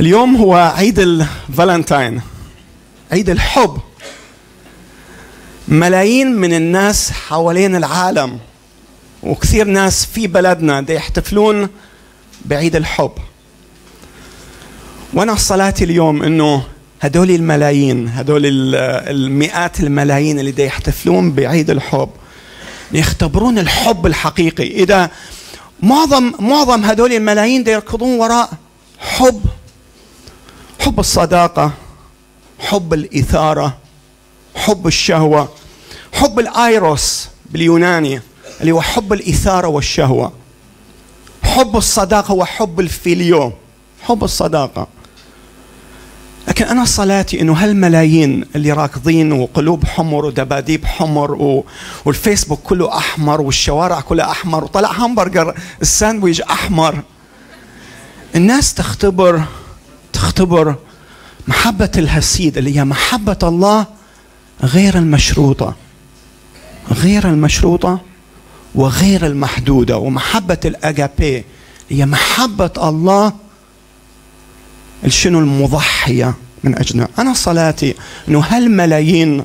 اليوم هو عيد الفالنتاين عيد الحب. ملايين من الناس حوالين العالم وكثير ناس في بلدنا دي يحتفلون بعيد الحب. وأنا صلاتي اليوم إنه هدول الملايين هدول المئات الملايين اللي دي يحتفلون بعيد الحب يختبرون الحب الحقيقي. إذا معظم معظم هدول الملايين دي يركضون وراء حب حب الصداقة حب الإثارة حب الشهوة حب الآيروس باليوناني اللي هو حب الإثارة والشهوة. حب الصداقة وحب الفيليو حب الصداقة. لكن أنا صلاتي إنه هالملايين اللي راكضين وقلوب حمر ودباديب حمر و... والفيسبوك كله أحمر والشوارع كلها أحمر وطلع همبرجر الساندويج أحمر. الناس تختبر تختبر محبة الهسيد اللي هي محبة الله غير المشروطة. غير المشروطة وغير المحدودة. ومحبة الأجابي هي محبة الله شنو المضحية من أجلنا. أنا صلاتي أنه هالملايين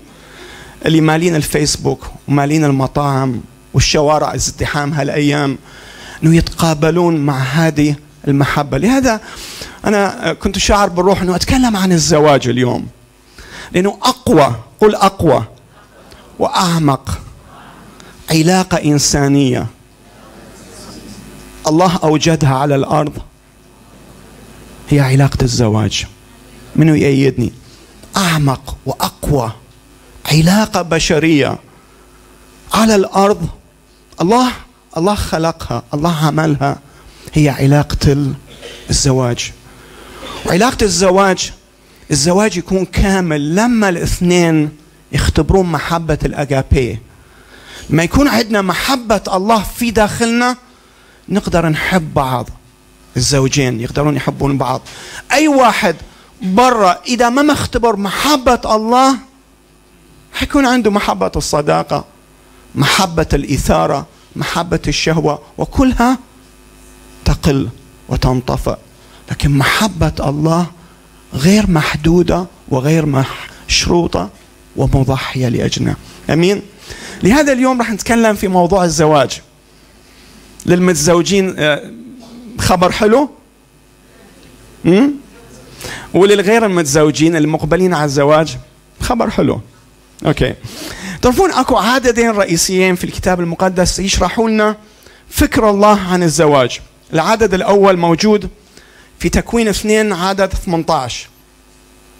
اللي مالين الفيسبوك ومالين المطاعم والشوارع ازدحام هالأيام أنه يتقابلون مع هذه المحبة. لهذا أنا كنت شاعر بالروح أنه أتكلم عن الزواج اليوم. لأنه أقوى قل أقوى وأعمق علاقة إنسانية الله أوجدها على الأرض هي علاقة الزواج. منو يأيدني؟ أعمق وأقوى علاقة بشرية على الأرض. الله الله خلقها الله عملها. هي علاقة الزواج. وعلاقة الزواج الزواج يكون كامل لما الاثنين يختبرون محبة الأجابي. لما يكون عندنا محبة الله في داخلنا نقدر نحب بعض. الزوجين يقدرون يحبون بعض. أي واحد برا إذا ما مختبر محبة الله حيكون عنده محبة الصداقة محبة الإثارة محبة الشهوة وكلها تقل وتنطفئ. لكن محبة الله غير محدودة وغير مشروطة ومضحية لأجلنا. أمين؟ لهذا اليوم راح نتكلم في موضوع الزواج. للمتزوجين خبر حلو؟ امم وللغير المتزوجين المقبلين على الزواج خبر حلو. أوكي. تعرفون أكو عددين رئيسيين في الكتاب المقدس يشرحوا لنا فكر الله عن الزواج. العدد الأول موجود في تكوين اثنين عدد 18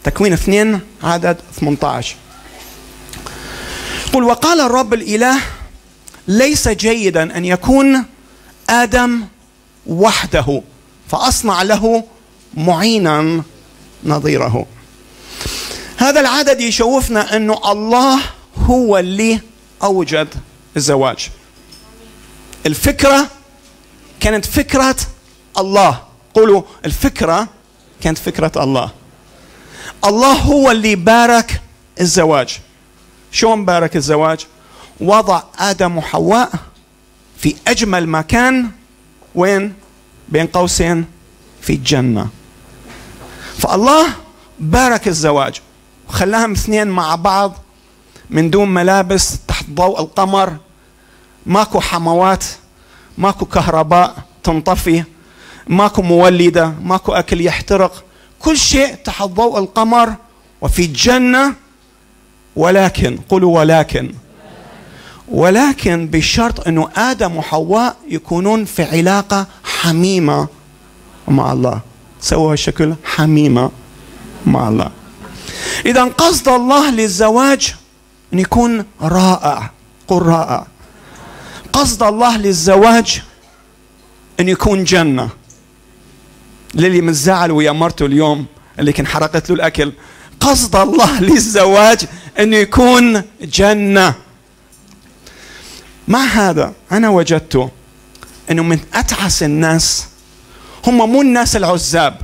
تكوين اثنين عدد 18 قل وقال الرب الإله ليس جيدا أن يكون آدم وحده فأصنع له معينا نظيره. هذا العدد يشوفنا انه الله هو اللي أوجد الزواج. الفكرة كانت فكرة الله. قولوا الفكرة كانت فكرة الله. الله هو اللي بارك الزواج. شلون بارك الزواج؟ وضع آدم وحواء في أجمل مكان. وين؟ بين قوسين في الجنة. فالله بارك الزواج. وخلاهم اثنين مع بعض من دون ملابس تحت ضوء القمر. ماكو حموات. ماكو كهرباء تنطفي ماكو مولدة ماكو أكل يحترق كل شيء تحت ضوء القمر وفي الجنة. ولكن قولوا ولكن. ولكن بشرط أنه آدم وحواء يكونون في علاقة حميمة مع الله. سووا هالشكل حميمة مع الله. إذا قصد الله للزواج أن يكون رائع قل رائع. قصد الله للزواج أن يكون جنة. للي متزعل ويا مرته اليوم اللي كان حرقت له الأكل. قصد الله للزواج أنه يكون جنة. مع هذا أنا وجدت أنه من أتعس الناس. هم مو الناس العزاب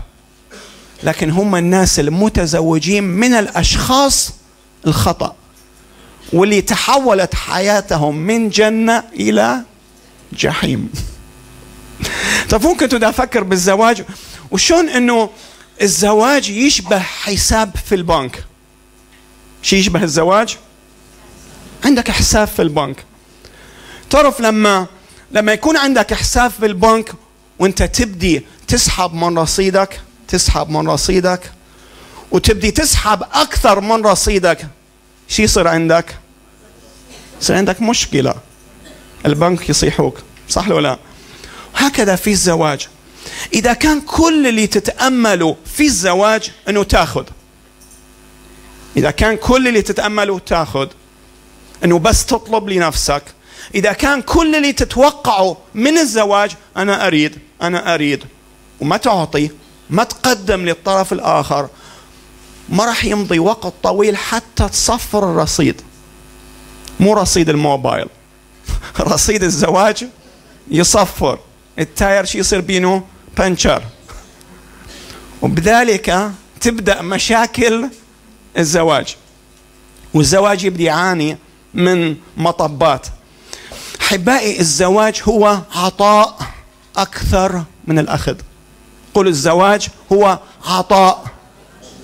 لكن هم الناس المتزوجين من الأشخاص الخطأ. واللي تحولت حياتهم من جنة إلى جحيم. طب ممكن كنت أفكر بالزواج. وشون إنه الزواج يشبه حساب في البنك؟ شو يشبه الزواج؟ عندك حساب في البنك. تعرف لما لما يكون عندك حساب في البنك وأنت تبدي تسحب من رصيدك تسحب من رصيدك وتبدي تسحب أكثر من رصيدك شو يصير عندك؟ يصير عندك مشكلة. البنك يصيحوك صح ولا لا؟ هكذا في الزواج. إذا كان كل اللي تتامله في الزواج إنه تاخذ. إذا كان كل اللي تتامله تاخذ. إنه بس تطلب لنفسك. إذا كان كل اللي تتوقعه من الزواج أنا أريد أنا أريد. وما تعطي ما تقدم للطرف الآخر. ما راح يمضي وقت طويل حتى تصفر الرصيد. مو رصيد الموبايل. رصيد الزواج يصفر. التاير شو يصير بينه؟ بنشر. وبذلك تبدأ مشاكل الزواج. والزواج يبدي يعاني من مطبات. أحبائي الزواج هو عطاء أكثر من الأخذ. قل الزواج هو عطاء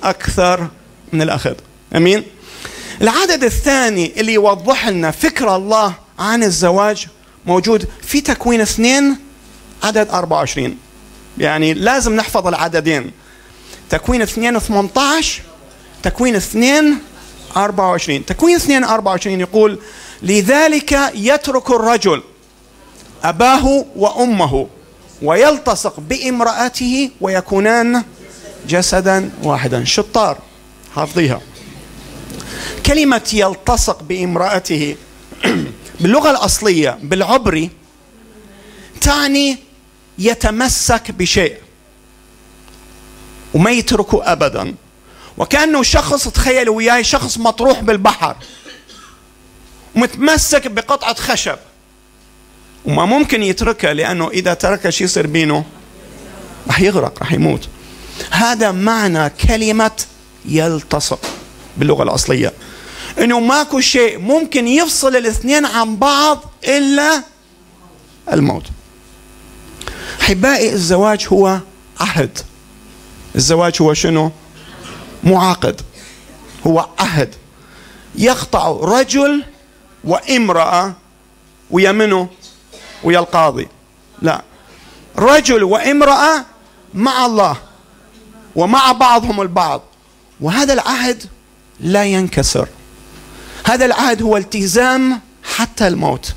أكثر من الأخذ. أمين؟ العدد الثاني اللي يوضح لنا فكر الله عن الزواج موجود في تكوين اثنين عدد 24 يعني لازم نحفظ العددين. تكوين اثنين 18 تكوين اثنين 24 تكوين اثنين 24 يقول لذلك يترك الرجل أباه وأمه ويلتصق بامرأته ويكونان جسدا واحدا. شطار حافظيها. كلمة يلتصق بامرأته باللغة الأصلية بالعبري تعني يتمسك بشيء وما يتركه أبدا. وكأنه شخص تخيل وياي شخص مطروح بالبحر ومتمسك بقطعة خشب وما ممكن يتركها لأنه إذا تركها شو يصير بينه؟ رح يغرق رح يموت. هذا معنى كلمة يلتصق باللغة الأصلية. إنه ماكو شيء ممكن يفصل الاثنين عن بعض إلا الموت. أحبائي الزواج هو عهد. الزواج هو شنو؟ معاقد. هو عهد. يقطع رجل وامرأة ويا منه ويا القاضي. لا. رجل وامرأة مع الله. ومع بعضهم البعض. وهذا العهد لا ينكسر. هذا العهد هو التزام حتى الموت.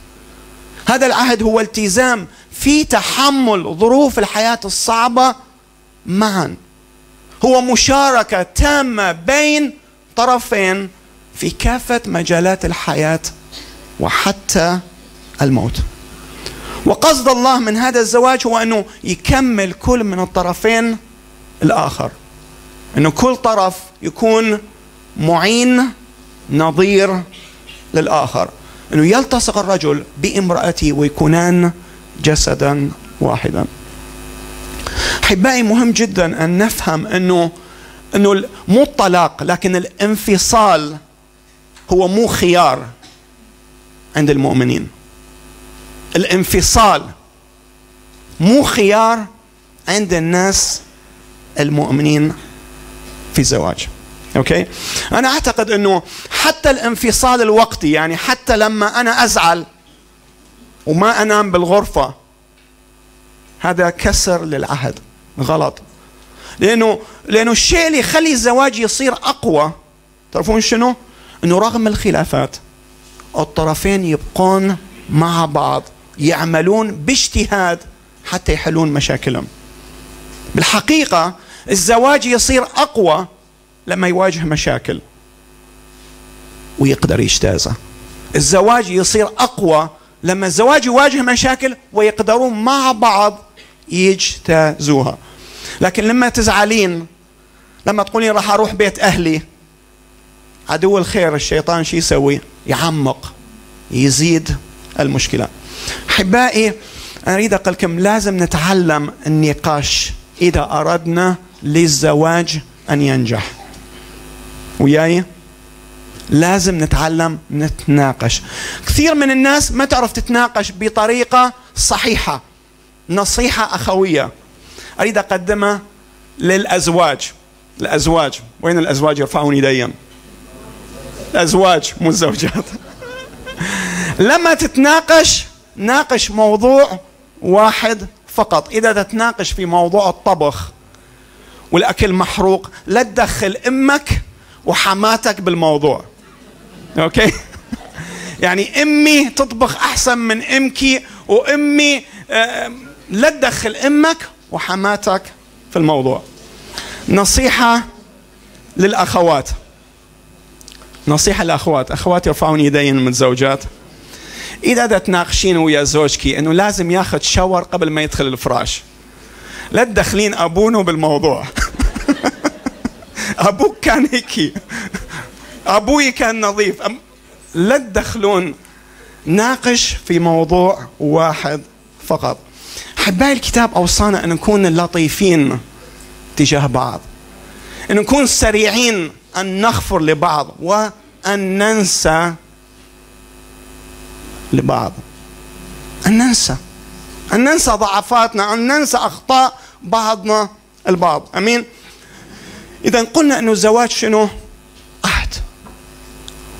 هذا العهد هو التزام في تحمل ظروف الحياة الصعبة معا. هو مشاركة تامة بين طرفين في كافة مجالات الحياة وحتى الموت. وقصد الله من هذا الزواج هو أنه يكمل كل من الطرفين الآخر. أنه كل طرف يكون معين نظير للآخر. أنه يلتصق الرجل بامرأته ويكونان جسدا واحدا. أحبائي مهم جدا أن نفهم أنه أنه مو الطلاق لكن الانفصال هو مو خيار عند المؤمنين. الانفصال مو خيار عند الناس المؤمنين في الزواج. أوكي؟ أنا أعتقد إنه حتى الانفصال الوقتي يعني حتى لما أنا أزعل وما أنام بالغرفة هذا كسر للعهد غلط. لأنه لأنه الشيء اللي يخلي الزواج يصير أقوى تعرفون شنو؟ إنه رغم الخلافات الطرفين يبقون مع بعض يعملون باجتهاد حتى يحلون مشاكلهم. بالحقيقة الزواج يصير أقوى لما يواجه مشاكل ويقدر يجتازها. الزواج يصير أقوى لما الزواج يواجه مشاكل ويقدرون مع بعض يجتازوها. لكن لما تزعلين لما تقولين راح أروح بيت أهلي عدو الخير الشيطان شو يسوي؟ يعمق يزيد المشكلة. أحبائي أريد أقول لكم لازم نتعلم النقاش إذا أردنا للزواج أن ينجح. وياي؟ لازم نتعلم نتناقش. كثير من الناس ما تعرف تتناقش بطريقة صحيحة نصيحة أخوية. أريد أقدمها للأزواج. الأزواج وين الأزواج يرفعون ايديهم الأزواج مو الزوجات. لما تتناقش ناقش موضوع واحد فقط. إذا تتناقش في موضوع الطبخ والأكل محروق لا تدخل أمك وحماتك بالموضوع. أوكي؟ يعني أمي تطبخ أحسن من أمك وأمي لا تدخل أمك وحماتك في الموضوع. نصيحة للأخوات. نصيحة للاخوات أخوات يرفعون يدين من الزوجات. إذا تناقشين ويا زوجك إنه لازم ياخذ شاور قبل ما يدخل الفراش. لا تدخلين أبونا بالموضوع. أبوك كان هيك أبوي كان نظيف. لا تدخلون ناقش في موضوع واحد فقط. احبائي الكتاب أوصانا أن نكون لطيفين تجاه بعض. أن نكون سريعين أن نغفر لبعض وأن ننسى لبعض. أن ننسى. أن ننسى ضعفاتنا أن ننسى أخطاء بعضنا البعض. أمين؟ اذا قلنا انه الزواج شنو؟ عهد.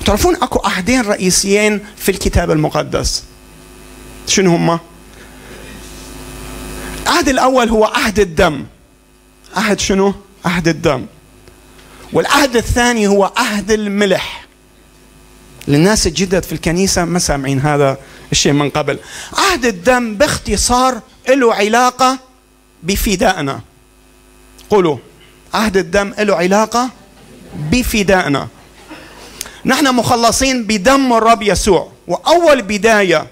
تعرفون أكو عهدين رئيسيين في الكتاب المقدس؟ شنو هما؟ العهد الأول هو عهد الدم. عهد شنو؟ عهد الدم. والعهد الثاني هو عهد الملح. للناس الجدد في الكنيسة ما سامعين هذا الشيء من قبل. عهد الدم باختصار له علاقة بفدائنا. قولوا عهد الدم له علاقة بفدائنا. نحن مخلصين بدم الرب يسوع وأول بداية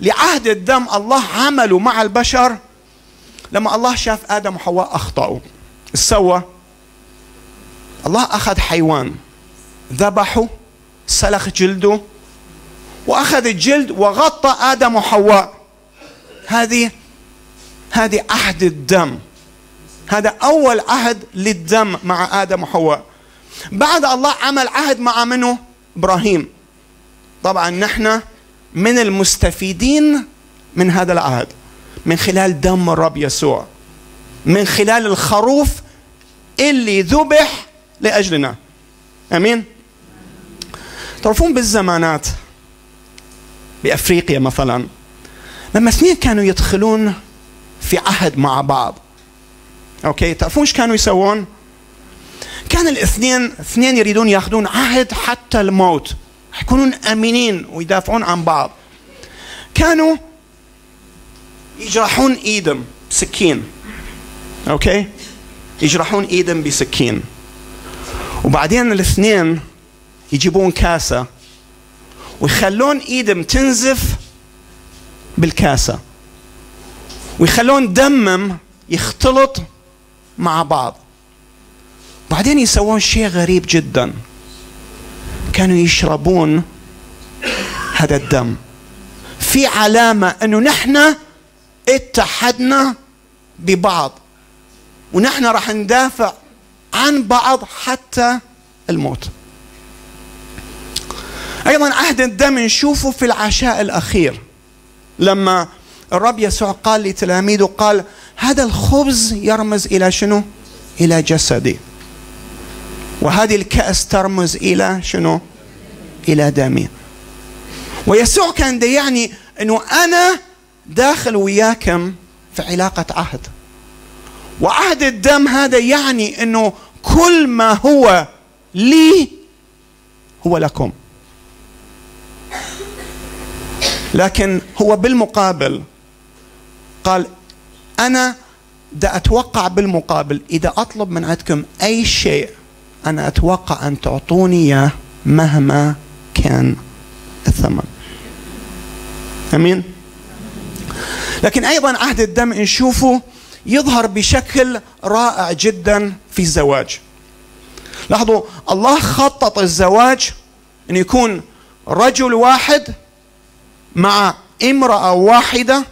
لعهد الدم الله عمله مع البشر لما الله شاف آدم وحواء أخطأوا. سوى الله أخذ حيوان ذبحه سلخ جلده وأخذ الجلد وغطى آدم وحواء. هذه هذه عهد الدم. هذا أول عهد للدم مع آدم وحواء. بعد الله عمل عهد مع منه إبراهيم. طبعا نحن من المستفيدين من هذا العهد. من خلال دم الرب يسوع. من خلال الخروف اللي ذبح لأجلنا. آمين؟ تعرفون بالزمانات بأفريقيا مثلا. لما اثنين كانوا يدخلون في عهد مع بعض. Okay? تعرفون إيش كانوا يسوون؟ كان الاثنين اثنين يريدون ياخذون عهد حتى الموت. يكونون امينين ويدافعون عن بعض. كانوا يجرحون ايدهم بسكين. Okay? يجرحون ايدهم بسكين. وبعدين الاثنين يجيبون كاسة. ويخلون إيدهم تنزف بالكاسة. ويخلون دمهم يختلط مع بعض. بعدين يسوون شيء غريب جدا. كانوا يشربون هذا الدم. في علامة أنه نحن اتحدنا ببعض. ونحن راح ندافع عن بعض حتى الموت. أيضا عهد الدم نشوفه في العشاء الأخير لما الرب يسوع قال لتلاميذه قال هذا الخبز يرمز إلى شنو؟ إلى جسدي. وهذه الكأس ترمز إلى شنو؟ إلى دمي. ويسوع كان ده يعني إنه أنا داخل وياكم في علاقة عهد. وعهد الدم هذا يعني إنه كل ما هو لي هو لكم. لكن هو بالمقابل قال أنا دا أتوقع بالمقابل إذا أطلب من عندكم أي شيء أنا أتوقع أن تعطوني إياه مهما كان الثمن. آمين؟ لكن أيضا عهد الدم نشوفه يظهر بشكل رائع جدا في الزواج. لاحظوا الله خطط الزواج أن يكون رجل واحد مع امرأة واحدة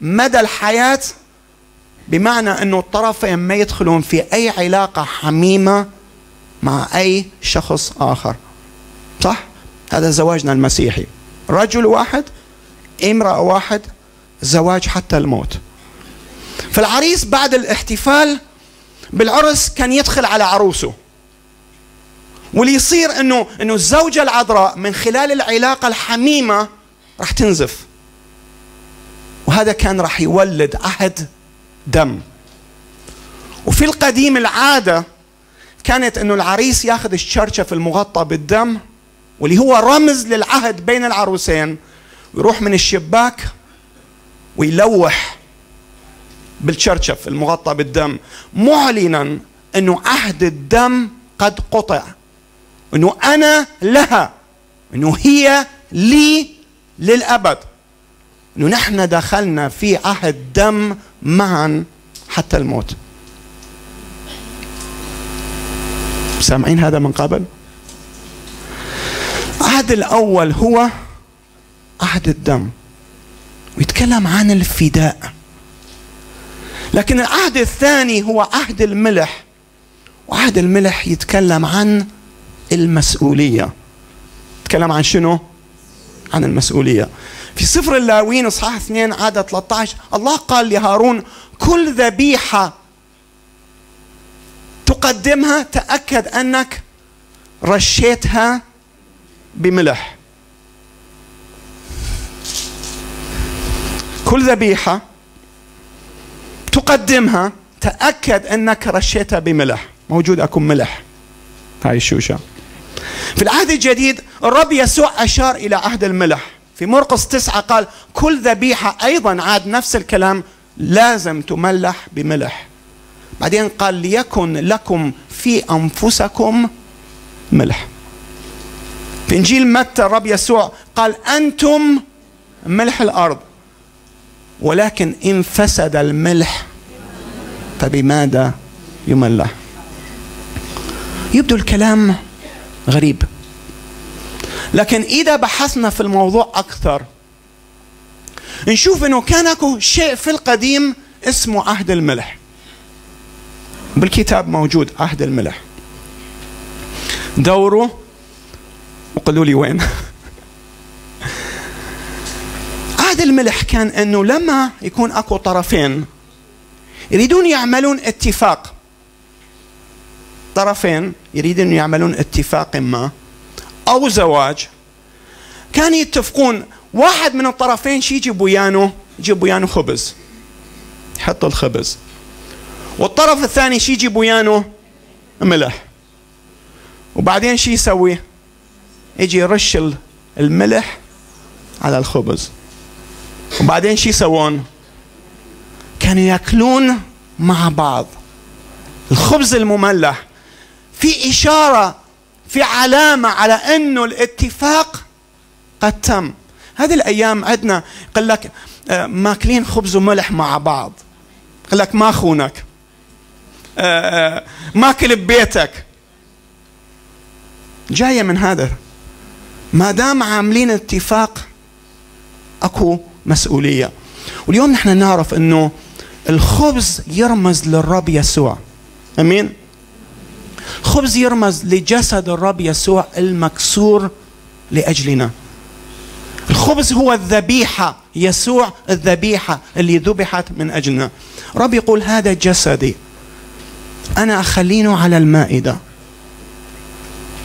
مدى الحياة بمعنى أنه الطرفين ما يدخلون في أي علاقة حميمة مع أي شخص آخر. صح؟ هذا زواجنا المسيحي. رجل واحد امرأة واحد زواج حتى الموت. فالعريس بعد الاحتفال بالعرس كان يدخل على عروسه. واللي يصير انه إنه الزوجة العذراء من خلال العلاقة الحميمة راح تنزف. وهذا كان راح يولد عهد دم. وفي القديم العادة كانت إنه العريس ياخذ الشرشف المغطى بالدم واللي هو رمز للعهد بين العروسين ويروح من الشباك ويلوح بالشرشف المغطى بالدم. معلنا إنه عهد الدم قد قطع. إنه أنا لها. إنه هي لي للأبد. إنه نحن دخلنا في عهد دم معا حتى الموت. سامعين هذا من قبل؟ العهد الأول هو عهد الدم. ويتكلم عن الفداء. لكن العهد الثاني هو عهد الملح. وعهد الملح يتكلم عن المسؤولية. يتكلم عن شنو؟ عن المسؤولية. في سفر اللاوين اصحاح 2 عدد 13 الله قال لهارون كل ذبيحة تقدمها تأكد أنك رشيتها بملح. كل ذبيحة تقدمها تأكد أنك رشيتها بملح. موجود أكو ملح. هاي الشوشة في العهد الجديد الرب يسوع أشار إلى عهد الملح. في مرقس تسعة قال كل ذبيحة أيضا عاد نفس الكلام لازم تملح بملح. بعدين قال ليكن لكم في أنفسكم ملح. في إنجيل متى الرب يسوع قال أنتم ملح الأرض ولكن إن فسد الملح فبماذا يملح؟ يبدو الكلام غريب. لكن إذا بحثنا في الموضوع أكثر نشوف أنه كان أكو شيء في القديم اسمه عهد الملح. بالكتاب موجود عهد الملح. دوروا وقولوا لي وين. عهد الملح كان إنه لما يكون أكو طرفين يريدون يعملون اتفاق طرفين يريدون يعملون اتفاق ما أو زواج. كانوا يتفقون واحد من الطرفين شي يجيب ويانه؟ يجيب ويانه خبز. يحط الخبز. والطرف الثاني شي يجيب ويانه؟ ملح. وبعدين شي يسوي؟ يجي يرش الملح على الخبز. وبعدين شي يسوون؟ كانوا ياكلون مع بعض. الخبز المملح. في إشارة في علامة على أنه الاتفاق قد تم. هذه الأيام عندنا قال لك آه، ماكلين خبز وملح مع بعض. قال لك ما خونك آه، آه، ماكل ببيتك. جاية من هذا. ما دام عاملين اتفاق أكو مسؤولية. واليوم نحن نعرف إنه الخبز يرمز للرب يسوع. أمين؟ خبز يرمز لجسد الرب يسوع المكسور لأجلنا. الخبز هو الذبيحة يسوع الذبيحة اللي ذبحت من أجلنا. رب يقول هذا جسدي أنا أخلينه على المائدة.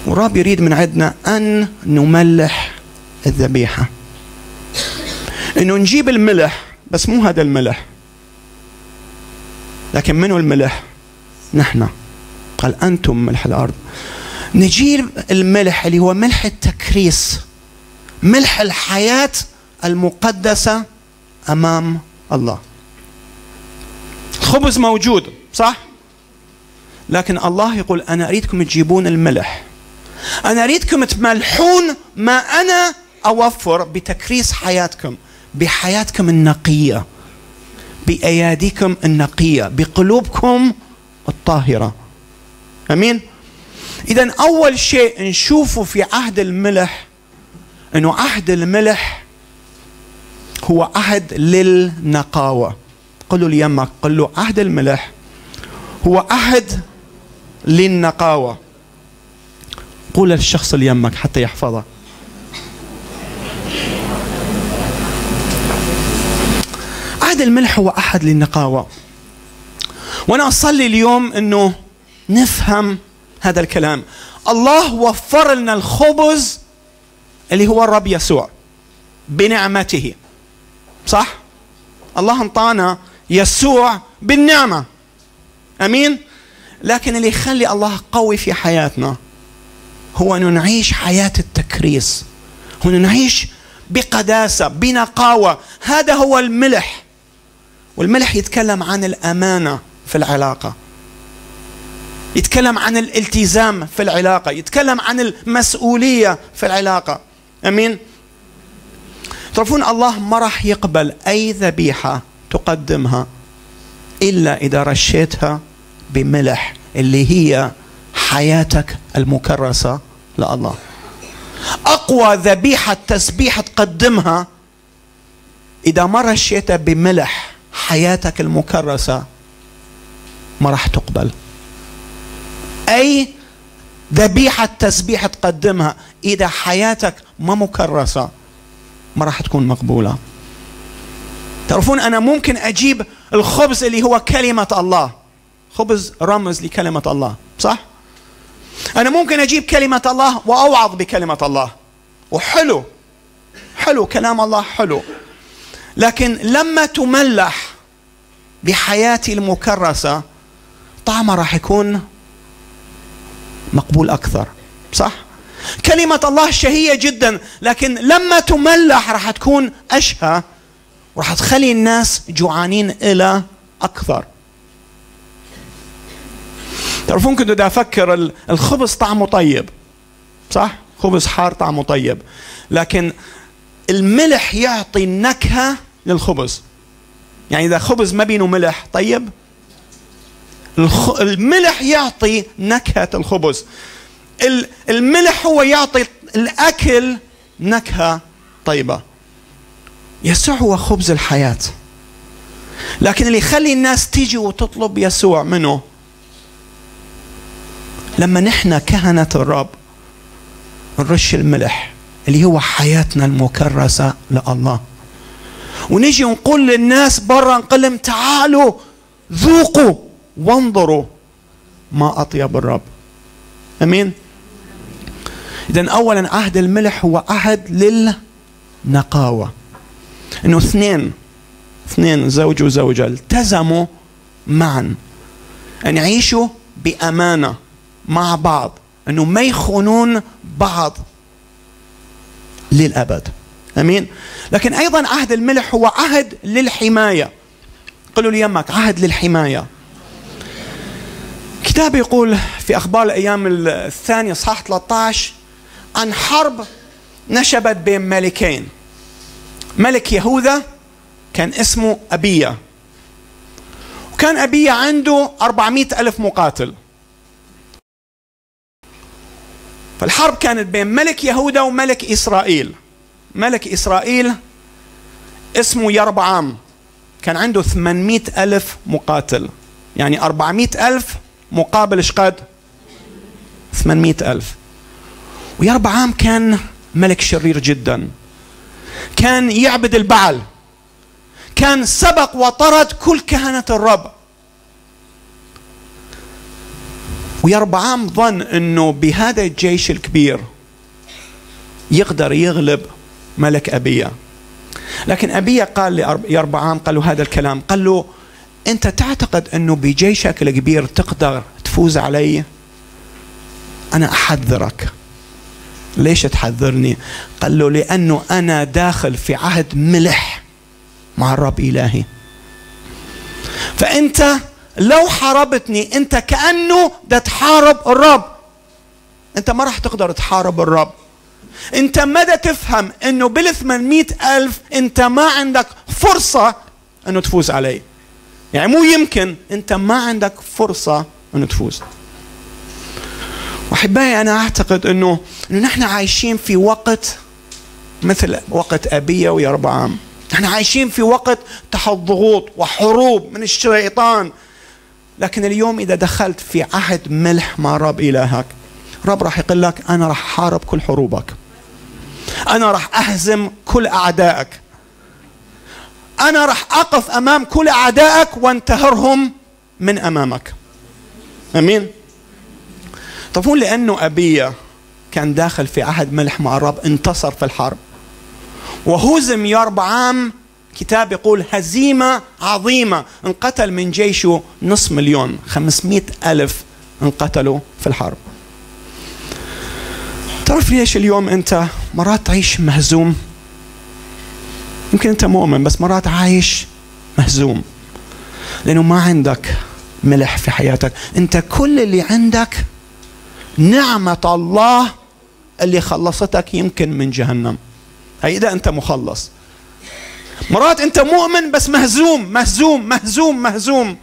ورب يريد من عندنا أن نملح الذبيحة. إنه نجيب الملح بس مو هذا الملح لكن منو الملح؟ نحن. قال أنتم ملح الأرض. نجيب الملح اللي هو ملح التكريس ملح الحياة المقدسة أمام الله. الخبز موجود صح؟ لكن الله يقول أنا أريدكم تجيبون الملح. أنا أريدكم تملحون ما أنا أوفر بتكريس حياتكم بحياتكم النقية بأياديكم النقية بقلوبكم الطاهرة. أمين؟ اذا أول شيء نشوفه في عهد الملح إنه عهد الملح هو عهد للنقاوة. قل له ليمك قل له عهد الملح هو عهد للنقاوة. قول للشخص اللي يمك حتى يحفظه. عهد الملح هو أحد للنقاوة. وأنا أصلي اليوم إنه نفهم هذا الكلام. الله وفر لنا الخبز اللي هو الرب يسوع بنعمته. صح؟ الله انطانا يسوع بالنعمة. أمين؟ لكن اللي يخلي الله قوي في حياتنا هو أن نعيش حياة التكريس. هو أن نعيش بقداسة بنقاوة. هذا هو الملح. والملح يتكلم عن الأمانة في العلاقة. يتكلم عن الالتزام في العلاقة يتكلم عن المسؤولية في العلاقة. أمين؟ تعرفون الله ما راح يقبل أي ذبيحة تقدمها إلا إذا رشيتها بملح اللي هي حياتك المكرسة لله. أقوى ذبيحة تسبيح تقدمها إذا ما رشيتها بملح حياتك المكرسة ما راح تقبل. أي ذبيحة تسبيح تقدمها. إذا حياتك ما مكرسة ما راح تكون مقبولة. تعرفون أنا ممكن أجيب الخبز اللي هو كلمة الله. خبز رمز لكلمة الله صح؟ أنا ممكن أجيب كلمة الله وأوعظ بكلمة الله. وحلو حلو كلام الله حلو. لكن لما تملح بحياتي المكرسة طعمه راح يكون مقبول أكثر صح؟ كلمة الله شهية جدا لكن لما تملح راح تكون أشهى وراح تخلي الناس جوعانين إلى أكثر. تعرفون كنت بدي أفكر الخبز طعمه طيب صح؟ خبز حار طعمه طيب لكن الملح يعطي نكهه للخبز. يعني إذا خبز ما بينه ملح طيب الملح يعطي نكهة الخبز. الملح هو يعطي الأكل نكهة طيبة. يسوع هو خبز الحياة. لكن اللي يخلي الناس تيجي وتطلب يسوع منه لما نحن كهنة الرب نرش الملح اللي هو حياتنا المكرسة لله. ونجي نقول للناس برا نقول لهم تعالوا ذوقوا. وانظروا ما أطيب الرب. أمين. إذا أولا عهد الملح هو عهد للنقاوة. إنه اثنين اثنين زوج وزوجة التزموا معا. أن يعيشوا بأمانة مع بعض. إنه ما يخونون بعض للأبد. آمين. لكن أيضا عهد الملح هو عهد للحماية. قلوا لي يمك عهد للحماية. كتاب يقول في أخبار الأيام الثانية صح 13 عن حرب نشبت بين ملكين. ملك يهوذا كان اسمه أبية. وكان أبية عنده أربعمائة ألف مقاتل. فالحرب كانت بين ملك يهوذا وملك إسرائيل. ملك إسرائيل اسمه يربعام. كان عنده 800 ألف مقاتل. يعني 400 ألف مقابل إيش قد 800 ألف ويربعام كان ملك شرير جدا. كان يعبد البعل. كان سبق وطرد كل كهنة الرب. ويربعام ظن إنه بهذا الجيش الكبير يقدر يغلب ملك ابيا لكن ابيا قال ليربعام قال له هذا الكلام. قال له أنت تعتقد أنه بجيشك الكبير تقدر تفوز علي؟ أنا أحذرك. ليش تحذرني؟ قال له لأنه أنا داخل في عهد ملح مع الرب إلهي. فأنت لو حاربتني أنت كأنه ده تحارب الرب. أنت ما راح تقدر تحارب الرب. أنت مدى تفهم؟ أنه بال 800 ألف أنت ما عندك فرصة أنه تفوز عليه يعني مو يمكن انت ما عندك فرصة انه تفوز. وأحبائي أنا أعتقد إنه إنه نحن عايشين في وقت مثل وقت ابيه ويربعام نحن عايشين في وقت تحت ضغوط وحروب من الشيطان. لكن اليوم إذا دخلت في عهد ملح مع رب إلهك رب راح يقول لك أنا راح أحارب كل حروبك. أنا راح أهزم كل أعدائك. أنا راح أقف أمام كل أعدائك وانتهرهم من أمامك. آمين؟ طبعا لأنه أبية كان داخل في عهد ملح مع الرب انتصر في الحرب. وهزم يربعام كتاب يقول هزيمة عظيمة انقتل من جيشه نصف مليون خمسمائة ألف انقتلوا في الحرب. تعرف ليش اليوم أنت مرات تعيش مهزوم؟ يمكن أنت مؤمن بس مرات عايش مهزوم. لأنه ما عندك ملح في حياتك. أنت كل اللي عندك نعمة الله اللي خلصتك يمكن من جهنم. هي إذا أنت مخلص. مرات أنت مؤمن بس مهزوم مهزوم مهزوم مهزوم.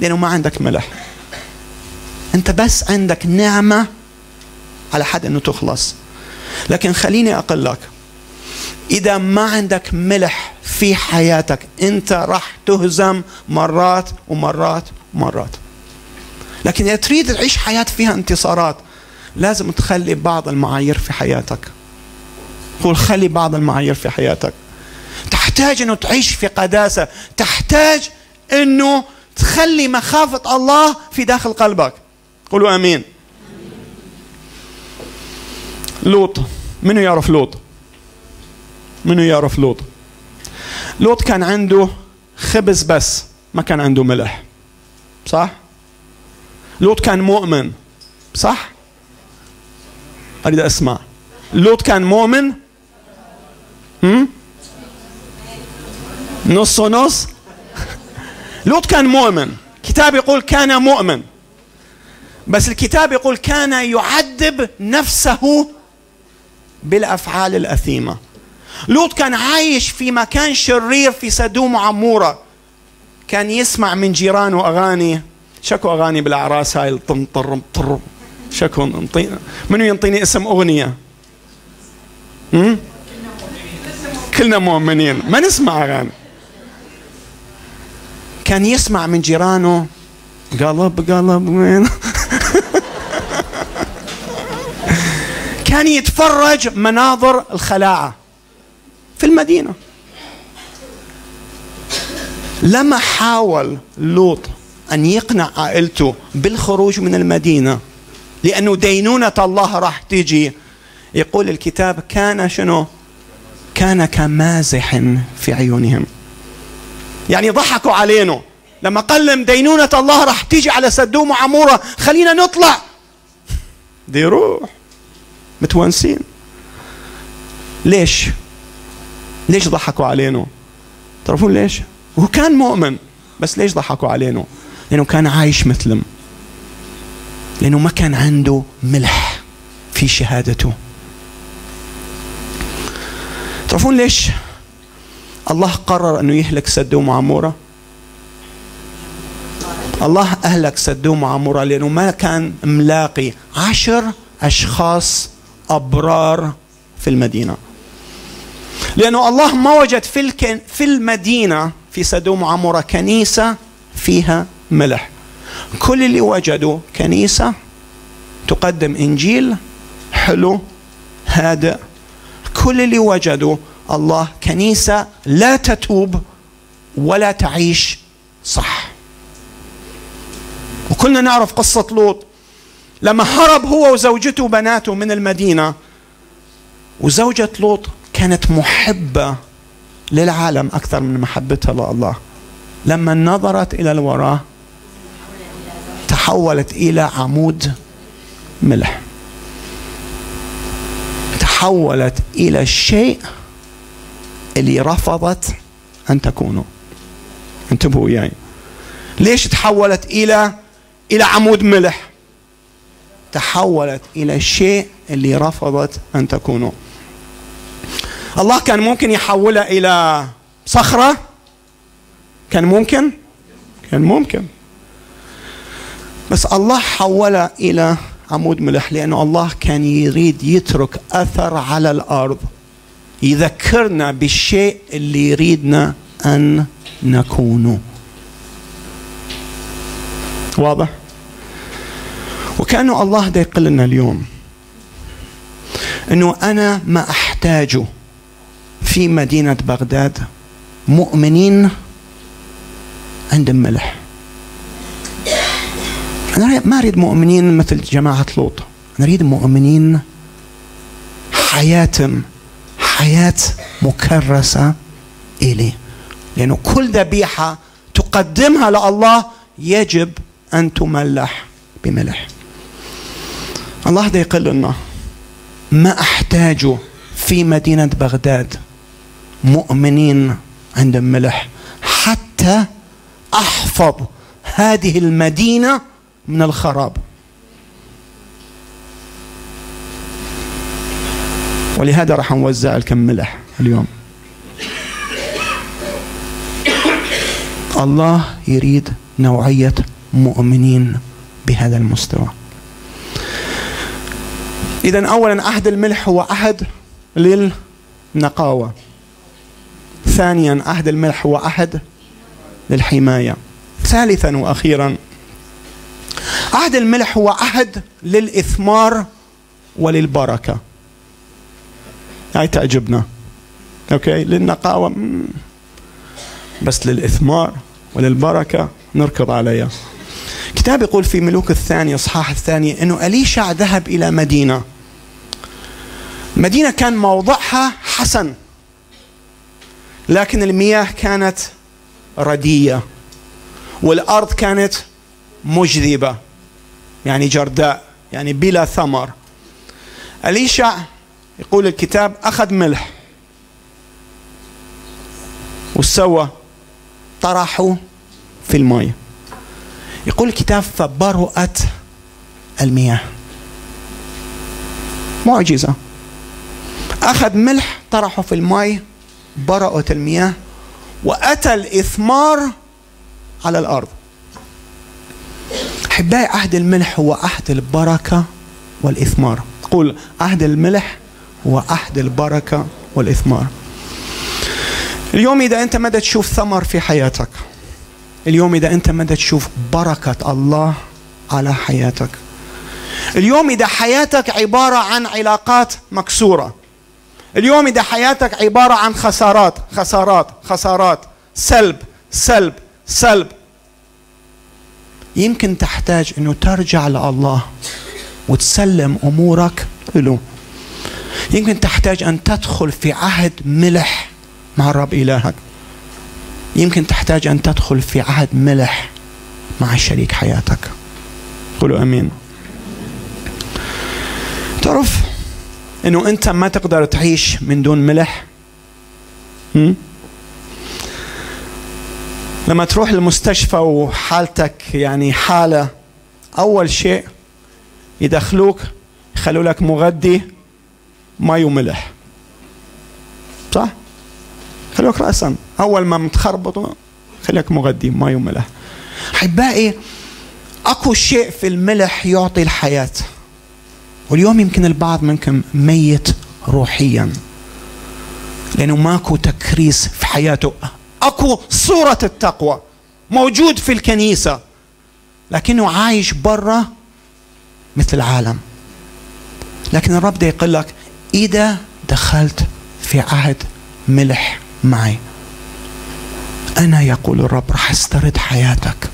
لأنه ما عندك ملح. أنت بس عندك نعمة على حد أنه تخلص. لكن خليني أقول لك إذا ما عندك ملح في حياتك أنت راح تهزم مرات ومرات ومرات. لكن إذا تريد تعيش حياة فيها انتصارات لازم تخلي بعض المعايير في حياتك. قول خلي بعض المعايير في حياتك. تحتاج إنه تعيش في قداسة. تحتاج إنه تخلي مخافة الله في داخل قلبك. قولوا آمين. لوط منو يعرف لوط؟ منو يعرف لوط؟ لوط كان عنده خبز بس ما كان عنده ملح صح؟ لوط كان مؤمن صح؟ أريد أسمع. لوط كان مؤمن؟ هم؟ نص ونص؟ لوط كان مؤمن. كتاب يقول كان مؤمن. بس الكتاب يقول كان يعذب نفسه بالأفعال الأثيمة. لوط كان عايش في مكان شرير في سدوم وعموره كان يسمع من جيرانه أغاني. شكو أغاني بالأعراس هاي؟ الطم طر شكو منو ينطيني اسم أغنية؟ كلنا مؤمنين. ما نسمع أغاني؟ كان يسمع من جيرانه. قلب قلب وين؟ كان يتفرج مناظر الخلاعة. في المدينة. لما حاول لوط أن يقنع عائلته بالخروج من المدينة لأنه دينونة الله راح تيجي يقول الكتاب كان شنو؟ كان كمازح في عيونهم. يعني ضحكوا علينا. لما قال دينونة الله راح تيجي على سدوم وعمورة خلينا نطلع. دي روح. متونسين ليش؟ ليش ضحكوا علينا تعرفون ليش؟ هو كان مؤمن بس ليش ضحكوا علينا لأنه كان عايش مثلهم. لأنه ما كان عنده ملح في شهادته. تعرفون ليش الله قرر أنه يهلك سدوم وعمورة؟ الله أهلك سدوم وعمورة لأنه ما كان ملاقي عشر أشخاص أبرار في المدينة. لأنه الله ما وجد في, الكن في المدينة في سدوم وعمورة كنيسة فيها ملح. كل اللي وجدوا كنيسة تقدم إنجيل حلو هادئ. كل اللي وجدوا الله كنيسة لا تتوب ولا تعيش صح. وكلنا نعرف قصة لوط. لما هرب هو وزوجته وبناته من المدينة وزوجة لوط كانت محبة للعالم أكثر من محبتها لله. لما نظرت إلى الوراء تحولت إلى عمود ملح. تحولت إلى الشيء اللي رفضت أن تكونوا. انتبهوا وياي. ليش تحولت إلى إلى عمود ملح؟ تحولت إلى الشيء اللي رفضت أن تكونوا. الله كان ممكن يحولها إلى صخرة؟ كان ممكن؟ كان ممكن. بس الله حولها إلى عمود ملح لأنه الله كان يريد يترك أثر على الأرض يذكرنا بالشيء اللي يريدنا أن نكونه. واضح؟ وكأنه الله ده يقول لنا اليوم أنه أنا ما أحتاجه. في مدينة بغداد مؤمنين عندهم ملح. أنا ما أريد مؤمنين مثل جماعة لوط. أنا أريد مؤمنين حياتهم حياة مكرسة إليه لأنه كل ذبيحة تقدمها لله يجب أن تملح بملح. الله ده يقول لنا ما أحتاجه في مدينة بغداد مؤمنين عندهم ملح حتى أحفظ هذه المدينة من الخراب. ولهذا راح نوزع لكم ملح اليوم. الله يريد نوعية مؤمنين بهذا المستوى. إذا أولا عهد الملح هو عهد للنقاوة. ثانيا عهد الملح هو عهد للحماية. ثالثا وأخيرا عهد الملح هو عهد للإثمار وللبركة. هاي تعجبنا. أوكي؟ للنقاوة بس للإثمار وللبركة نركض عليها. كتاب يقول في ملوك الثاني إصحاح الثاني إنه أليشع ذهب إلى مدينة. مدينة كان موضعها حسن. لكن المياه كانت رديه والأرض كانت مجذبة يعني جرداء يعني بلا ثمر. اليشع يقول الكتاب أخذ ملح وسوى طرحه في الماء. يقول الكتاب فبرؤت المياه. معجزة. أخذ ملح طرحه في الماء برأت المياه وأتى الإثمار على الأرض. أحبائي عهد الملح هو عهد البركة والإثمار. قول عهد الملح هو عهد البركة والإثمار. اليوم إذا أنت مدى تشوف ثمر في حياتك اليوم إذا أنت مدى تشوف بركة الله على حياتك اليوم إذا حياتك عبارة عن علاقات مكسورة اليوم إذا حياتك عبارة عن خسارات خسارات خسارات سلب سلب سلب. يمكن تحتاج أنه ترجع لله وتسلم أمورك له. يمكن تحتاج أن تدخل في عهد ملح مع الرب إلهك. يمكن تحتاج أن تدخل في عهد ملح مع شريك حياتك. قولوا أمين. تعرف أنه أنت ما تقدر تعيش من دون ملح. م? لما تروح المستشفى وحالتك يعني حالة أول شيء يدخلوك يخلوا لك مغذي ماء وملح. صح؟ خلوك رأسا. أول ما متخربط خليك مغذي ماء وملح. أحبائي أكو شيء في الملح يعطي الحياة. واليوم يمكن البعض منكم ميت روحيا. لأنه ماكو تكريس في حياته. أكو صورة التقوى موجود في الكنيسة لكنه عايش برا مثل العالم. لكن الرب ده يقول لك إذا دخلت في عهد ملح معي أنا يقول الرب راح استرد حياتك.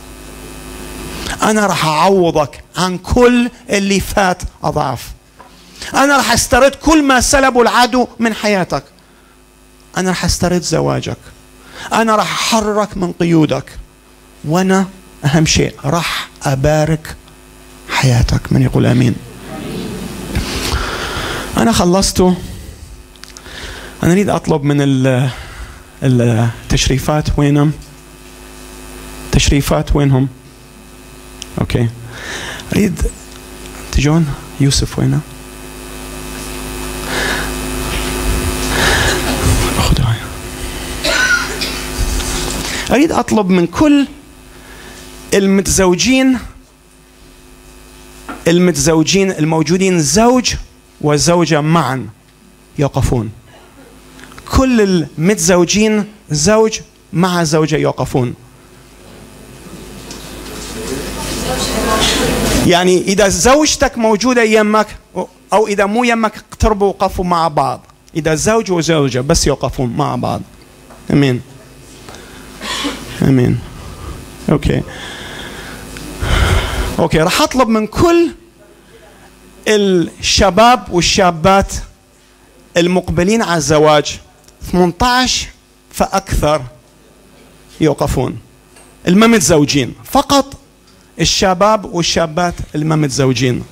أنا راح أعوضك عن كل اللي فات أضعاف. أنا راح استرد كل ما سلبه العدو من حياتك. أنا راح استرد زواجك. أنا راح أحررك من قيودك. وأنا أهم شيء راح أبارك حياتك من يقول أمين. أنا خلصته أنا أريد أطلب من التشريفات وينهم؟ تشريفات وينهم؟ أوكي أريد تجون يوسف وينه أريد أطلب من كل المتزوجين المتزوجين الموجودين زوج وزوجة معا يوقفون. كل المتزوجين زوج مع زوجة يوقفون. يعني إذا زوجتك موجودة يمك أو إذا مو يمك اقتربوا وقفوا مع بعض. إذا زوج وزوجة بس يوقفون مع بعض. أمين. أمين. Okay. Okay راح أطلب من كل الشباب والشابات المقبلين على الزواج 18 فأكثر يوقفون. الما متزوجين. فقط الشباب والشابات الما متزوجين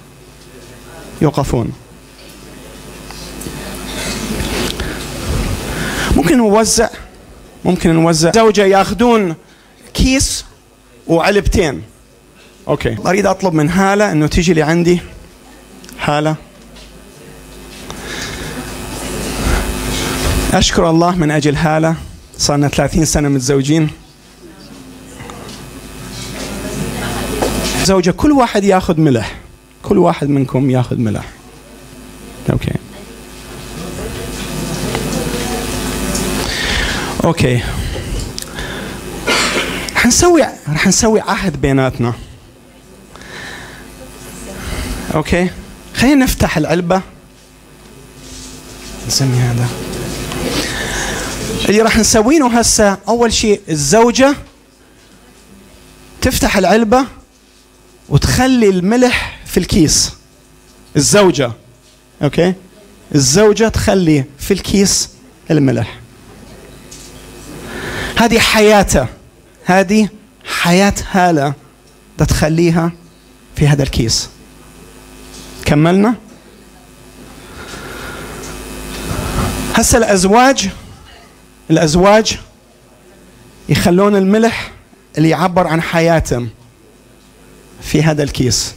يوقفون. ممكن نوزع ممكن نوزع. زوجة ياخذون كيس وعلبتين. Okay. أريد أطلب من هالة إنه تيجي لي عندي. هالة. أشكر الله من أجل هالة. صارنا 30 سنة متزوجين. زوجة كل واحد ياخذ ملح. كل واحد منكم ياخذ ملح. Okay. Okay. حنسوي رح نسوي عهد بيناتنا. Okay. خلينا نفتح العلبة. نسمي هذا. اللي راح نسوينه هسه أول شيء الزوجة تفتح العلبة. وتخلي الملح في الكيس. الزوجة okay? الزوجة تخلي في الكيس الملح. هذه حياته هذه حياة هالة تخليها في هذا الكيس. كملنا؟ هسه الأزواج الأزواج يخلون الملح اللي يعبر عن حياتهم. في هذا الكيس.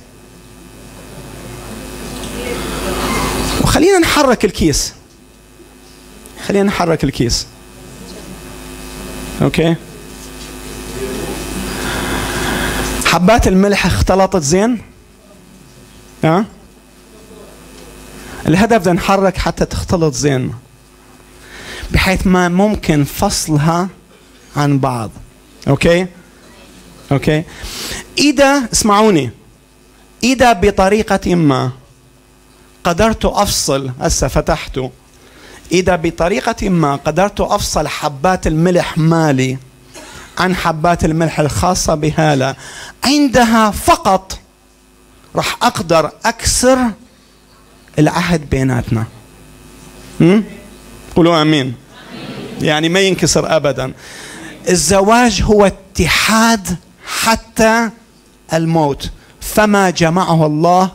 وخلينا نحرك الكيس. خلينا نحرك الكيس. Okay. حبات الملح اختلطت زين؟ ها؟ الهدف ده نحرك حتى تختلط زين. بحيث ما ممكن فصلها عن بعض. Okay? Okay إذا اسمعوني. إذا بطريقة ما قدرت أفصل هسه فتحته. إذا بطريقة ما قدرت أفصل حبات الملح مالي عن حبات الملح الخاصة بهالة عندها فقط راح أقدر أكسر العهد بيناتنا. قولوا أمين. يعني ما ينكسر أبدا. الزواج هو اتحاد حتى الموت. فما جمعه الله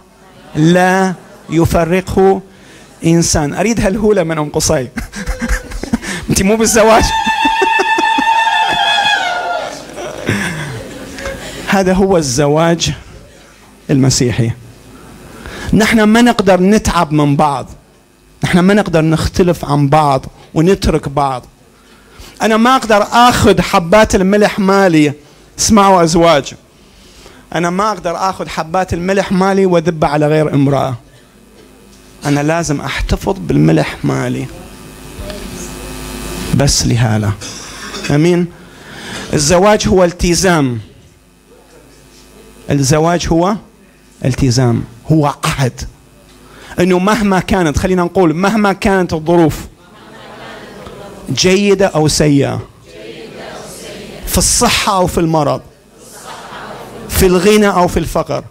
لا يفرقه إنسان. أريد هالهولة من ام قصي. انت مو بالزواج. هذا هو الزواج المسيحي. نحن ما نقدر نتعب من بعض. نحن ما نقدر نختلف عن بعض ونترك بعض. أنا ما أقدر آخذ حبات الملح مالي اسمعوا ازواج أنا ما أقدر آخذ حبات الملح مالي واذبها على غير امرأة. أنا لازم أحتفظ بالملح مالي. بس لهالة أمين. الزواج هو التزام. الزواج هو التزام. هو عهد. إنه مهما كانت خلينا نقول مهما كانت الظروف جيدة أو سيئة في الصحة أو في المرض؟ في الغنى أو في الفقر؟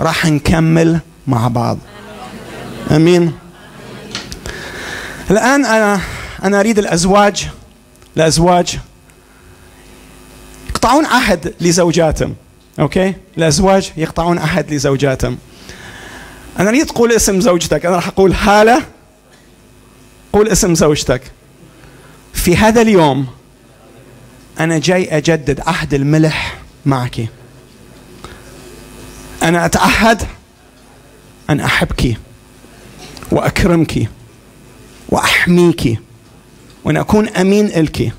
راح نكمل مع بعض. آمين. الآن أنا أنا أريد الأزواج الأزواج. يقطعون عهد لزوجاتهم أوكي؟ الأزواج يقطعون عهد لزوجاتهم. أنا أريد تقول اسم زوجتك. أنا راح أقول هالة. قول اسم زوجتك. في هذا اليوم أنا جاي أجدد عهد الملح معك. أنا أتعهد أن أحبك وأكرمك وأحميك وأن أكون أمين إلك.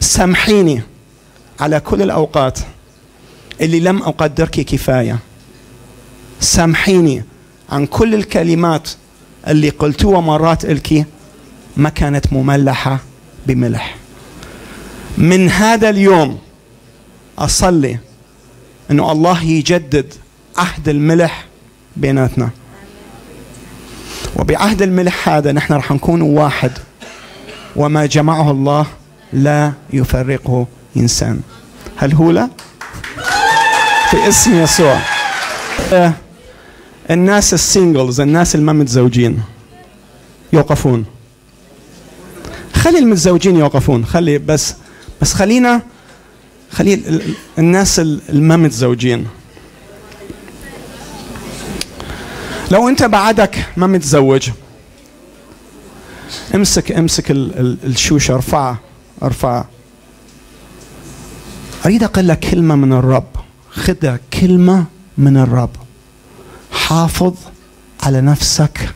سامحيني على كل الأوقات اللي لم أقدرك كفاية. سامحيني عن كل الكلمات اللي قلتوها مرات إلك ما كانت مملحة بملح. من هذا اليوم أصلي أنه الله يجدد عهد الملح بيناتنا. وبعهد الملح هذا نحن راح نكون واحد وما جمعه الله لا يفرقه إنسان. هل هو لا؟ في اسم يسوع. الناس السينجلز الناس اللي ما متزوجين يوقفون. خلي المتزوجين يوقفون خلي بس بس خلينا خلي الناس اللي ما متزوجين لو انت بعدك ما متزوج امسك امسك الشوشه ارفعها ارفعها أريد أقول لك كلمة من الرب. خذها كلمة من الرب. حافظ على نفسك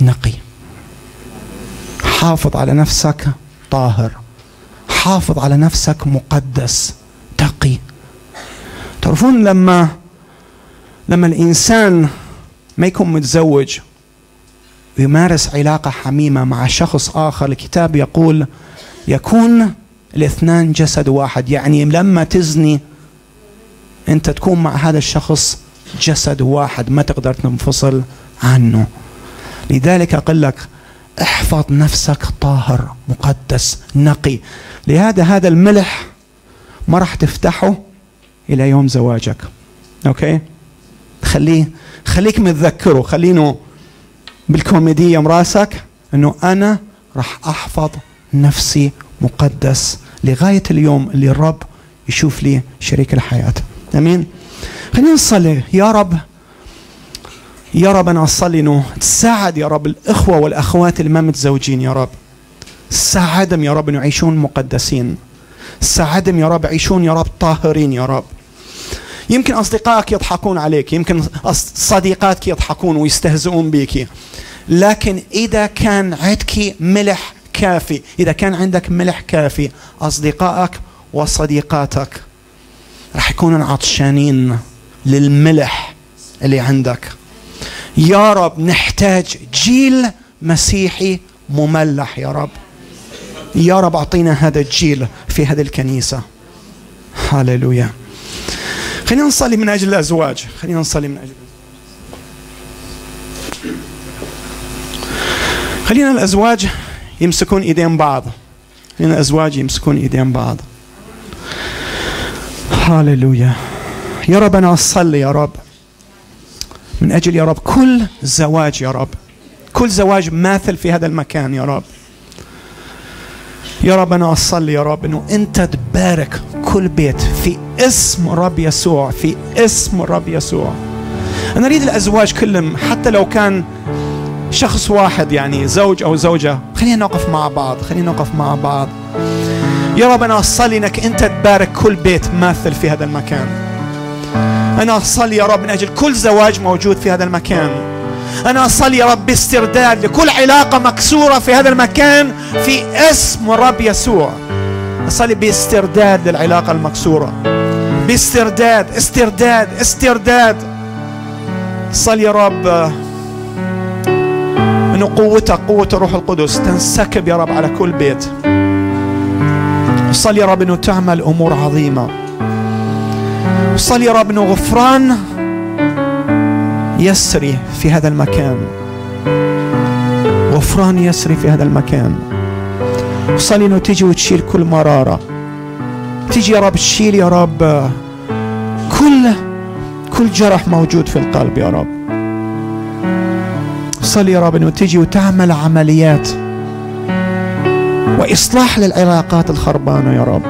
نقي. حافظ على نفسك طاهر. حافظ على نفسك مقدس. تقي. تعرفون لما لما الإنسان ما يكون متزوج ويمارس علاقة حميمة مع شخص آخر الكتاب يقول يكون الاثنان جسد واحد. يعني لما تزني أنت تكون مع هذا الشخص جسد واحد ما تقدر تنفصل عنه. لذلك أقول لك احفظ نفسك طاهر مقدس نقي. لهذا هذا الملح ما راح تفتحه إلى يوم زواجك. أوكي؟ خليه خليك متذكره. خلينه بالكوميدية مراسك إنه أنا راح أحفظ نفسي مقدس لغاية اليوم اللي الرب يشوف لي شريك الحياة. آمين؟ خلينا نصلي. يا رب يا رب أنا أصلي انه تساعد يا رب الإخوة والأخوات اللي ما متزوجين يا رب. ساعدهم يا رب انه يعيشون مقدسين. ساعدهم يا رب يعيشون يا رب طاهرين يا رب. يمكن أصدقائك يضحكون عليك يمكن صديقاتك يضحكون ويستهزئون بك لكن إذا كان عندك ملح كافي إذا كان عندك ملح كافي أصدقائك وصديقاتك راح يكونوا عطشانين للملح اللي عندك. يا رب نحتاج جيل مسيحي مملح يا رب. يا رب أعطينا هذا الجيل في هذه الكنيسة. هللويا. خلينا نصلي من أجل الأزواج. خلينا نصلي من أجل خلينا الأزواج يمسكون إيدين بعض. خلينا الأزواج يمسكون إيدين بعض. هاليلويا يا رب أنا اصلي يا رب. من أجل يا رب كل زواج يا رب كل زواج ماثل في هذا المكان يا رب. يا رب أنا أصلي يا رب إنه أنت تبارك كل بيت في اسم رب يسوع في اسم رب يسوع. أنا أريد الأزواج كلهم حتى لو كان شخص واحد يعني زوج أو زوجة. خلينا نقف مع بعض خلينا نقف مع بعض. يا رب أنا أصلي إنك أنت تبارك كل بيت ماثل في هذا المكان. أنا أصلي يا رب من أجل كل زواج موجود في هذا المكان. أنا أصلي يا رب باسترداد لكل علاقة مكسورة في هذا المكان في اسم الرب يسوع. أصلي باسترداد للعلاقة المكسورة. باسترداد استرداد استرداد. أصلي يا رب انه قوتك قوة الروح القدس تنسكب يا رب على كل بيت. صلي يا رب إنه تعمل أمور عظيمة. صلي يا رب انه غفران يسري في هذا المكان. غفران يسري في هذا المكان. صلي إنه تيجي وتشيل كل مرارة. تيجي يا رب تشيل يا رب كل كل جرح موجود في القلب يا رب. صلي يا رب إنه تيجي وتعمل عمليات وإصلاح للعلاقات الخربانة يا رب.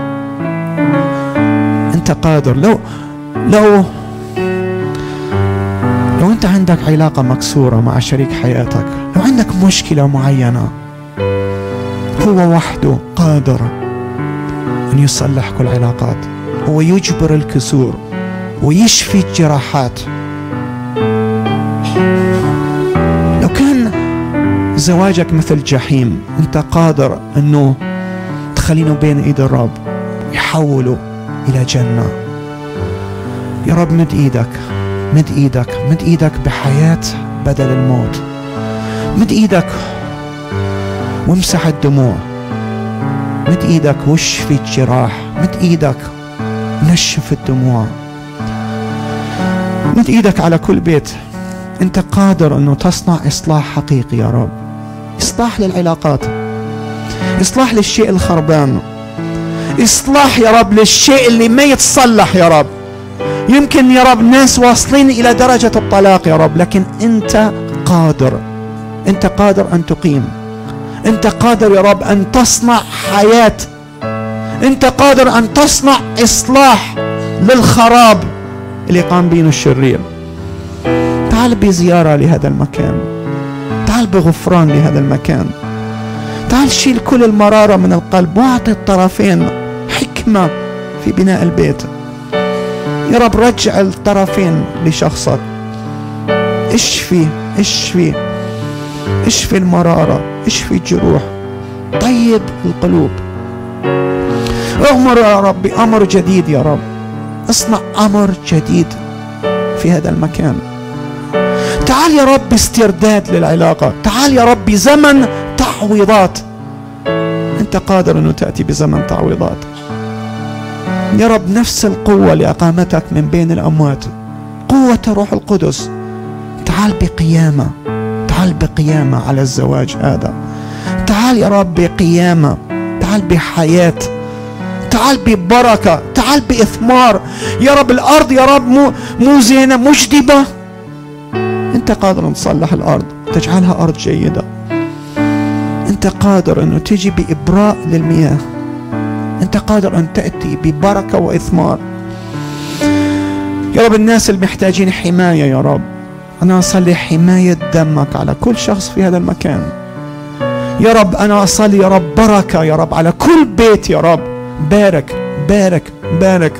انت قادر لو لو لو أنت عندك علاقة مكسورة مع شريك حياتك لو عندك مشكلة معينة هو وحده قادر أن يصلح كل العلاقات هو يجبر الكسور ويشفي الجراحات. لو كان زواجك مثل جحيم أنت قادر أنه تخلينه بين إيد الرب يحوله إلى جنة. يا رب مد إيدك مد إيدك مد إيدك بحياة بدل الموت. مد إيدك وامسح الدموع. مد إيدك واشفي الجراح. مد إيدك نشف الدموع. مد إيدك على كل بيت. أنت قادر أنه تصنع إصلاح حقيقي يا رب. إصلاح للعلاقات. إصلاح للشيء الخربان. اصلاح يا رب للشيء اللي ما يتصلح يا رب. يمكن يا رب ناس واصلين إلى درجة الطلاق يا رب لكن أنت قادر. أنت قادر أن تقيم. أنت قادر يا رب أن تصنع حياة. أنت قادر أن تصنع إصلاح للخراب اللي قام به الشرير. تعال بزيارة لهذا المكان. تعال بغفران لهذا المكان. تعال شيل كل المرارة من القلب. واعطي الطرفين حكمة في بناء البيت. يا رب رجع الطرفين لشخصك. اشفي اشفي اشفي المرارة اشفي الجروح. طيب القلوب. اغمر يا رب بأمر جديد يا رب. اصنع أمر جديد في هذا المكان. تعال يا رب باسترداد للعلاقة. تعال يا رب بزمن تعويضات. أنت قادر انه تأتي بزمن تعويضات. يا رب نفس القوة اللي أقامتك من بين الأموات. قوة روح القدس. تعال بقيامة. تعال بقيامة على الزواج هذا. تعال يا رب بقيامة. تعال بحياة. تعال ببركة. تعال بإثمار. يا رب الأرض يا رب مو, مو زينة مجدبة. أنت قادر تصلح الأرض تجعلها أرض جيدة. أنت قادر أنه تجي بإبراء للمياه. أنت قادر أن تأتي ببركة وإثمار. يا رب الناس المحتاجين حماية يا رب. أنا أصلي حماية دمك على كل شخص في هذا المكان. يا رب أنا أصلي يا رب بركة يا رب على كل بيت يا رب. بارك بارك بارك.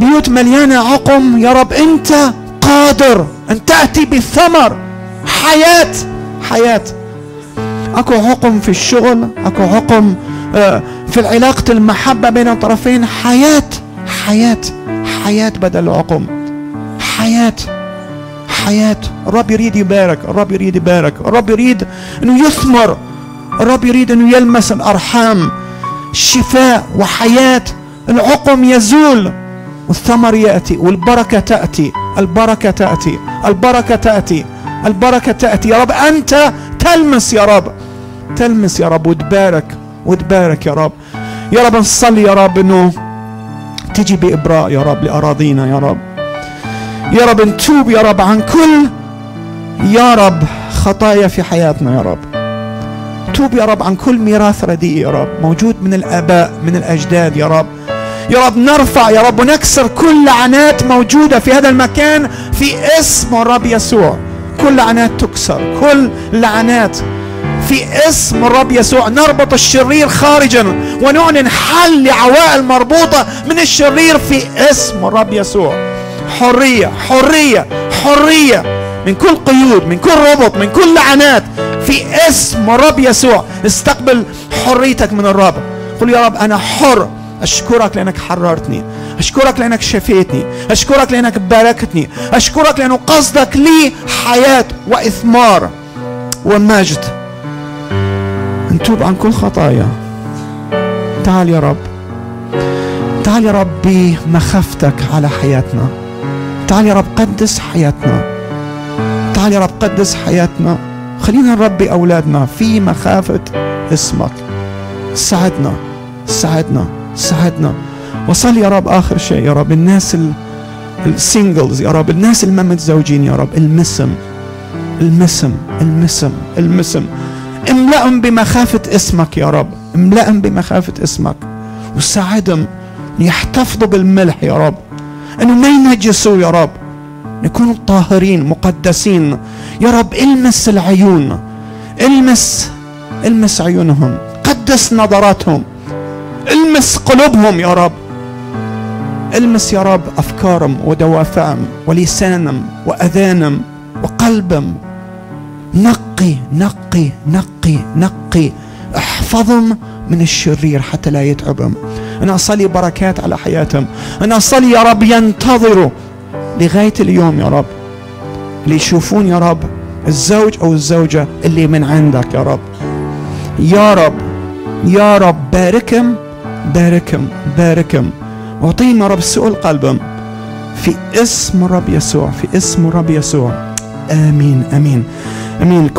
بيوت مليانة عقم يا رب. أنت قادر أن تأتي بالثمر حياة حياة. أكو عقم في الشغل أكو عقم في العلاقة المحبة بين الطرفين حياة حياة حياة بدل العقم حياة حياة. الرب يريد يبارك الرب يريد يبارك. الرب يريد انه يثمر الرب يريد انه يلمس الأرحام. شفاء وحياة. العقم يزول والثمر يأتي والبركة تأتي البركة تأتي البركة تأتي البركة تأتي. يا رب أنت تلمس يا رب تلمس يا رب وتبارك. وتبارك يا رب. يا رب نصلي يا رب إنه تجي بإبراء يا رب لأراضينا يا رب. يا رب نتوب يا رب عن كل يا رب خطايا في حياتنا يا رب. توب يا رب عن كل ميراث رديء يا رب. موجود من الآباء من الأجداد يا رب. يا رب نرفع يا رب ونكسر كل لعنات موجودة في هذا المكان في اسم الرب يسوع. كل لعنات تكسر كل لعنات في اسم الرب يسوع نربط الشرير خارجا ونعلن حل لعوائل مربوطة من الشرير في اسم الرب يسوع. حرية حرية حرية من كل قيود من كل ربط من كل لعنات في اسم الرب يسوع. استقبل حريتك من الرب. قل يا رب أنا حر. أشكرك لأنك حررتني. أشكرك لأنك شفيتني. أشكرك لأنك باركتني. أشكرك لأنه قصدك لي حياة وإثمار. ومجد. نتوب عن كل خطايا. تعال يا رب. تعال يا رب بمخافتك على حياتنا. تعال يا رب قدس حياتنا. تعال يا رب قدس حياتنا. خلينا نربي أولادنا في مخافة اسمك. ساعدنا ساعدنا ساعدنا. وصل يا رب آخر شيء يا رب. الناس السينجلز يا رب. الناس اللي ما متزوجين يا رب. المسم المسم المسم المسم. املأهم بمخافة اسمك يا رب. املأهم بمخافة اسمك. وساعدهم يحتفظوا بالملح يا رب. إنه ما ينجسوا يا رب. نكون طاهرين مقدسين. يا رب المس العيون. المس المس عيونهم. قدس نظراتهم. المس قلوبهم يا رب. المس يا رب أفكارهم ودوافعهم ولسانهم وأذانهم وقلبهم. نقي نقي نقي نقي. احفظهم من الشرير حتى لا يتعبهم. أنا أصلي بركات على حياتهم. أنا أصلي يا رب ينتظروا لغاية اليوم يا رب. اللي يشوفون يا رب الزوج أو الزوجة اللي من عندك يا رب. يا رب يا رب باركهم باركهم باركهم. واعطيهم يا رب سؤل قلبهم في اسم الرب يسوع في اسم الرب يسوع. آمين آمين. امين